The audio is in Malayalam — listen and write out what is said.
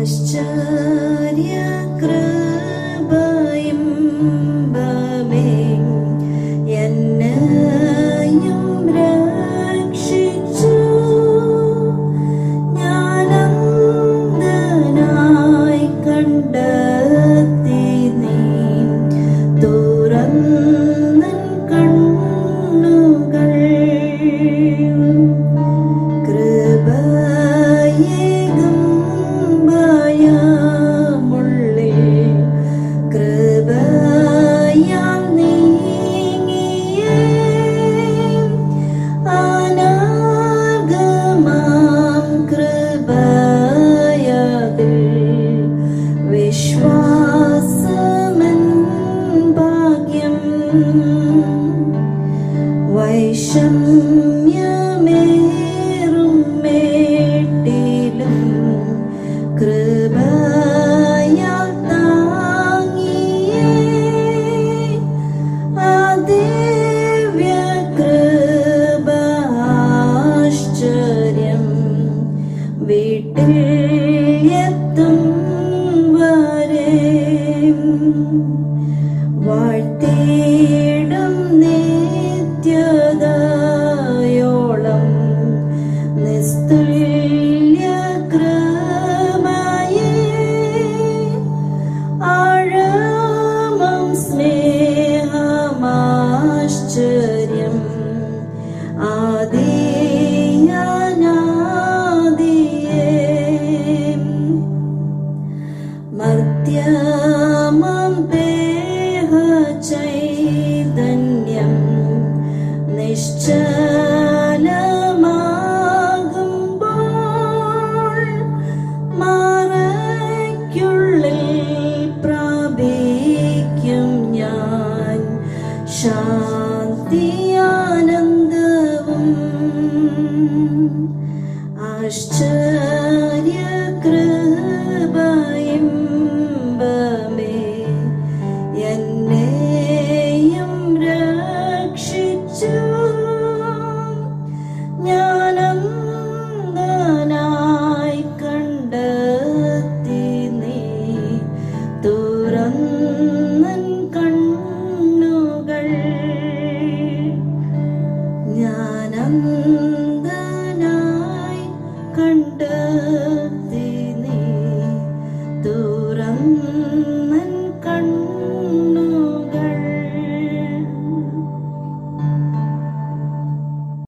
पश्च वैशम्य मेरु मेटिलु कृबयताङ्गी आ देव्यकृबश्चर्यम् മർത്യമാം ദേഹ ചൈതന്യം നിശ്ചലമാകുമ്പോൾ മറയ്ക്കുള്ളിൽ പ്രാപിക്കും ഞാൻ ശാന്തിയാനന്ദവും. ആശ്ചര്യകൃപയിമ്പമേ തുറന്നൻ കണ്ണുകൾ ഞാനന്ധ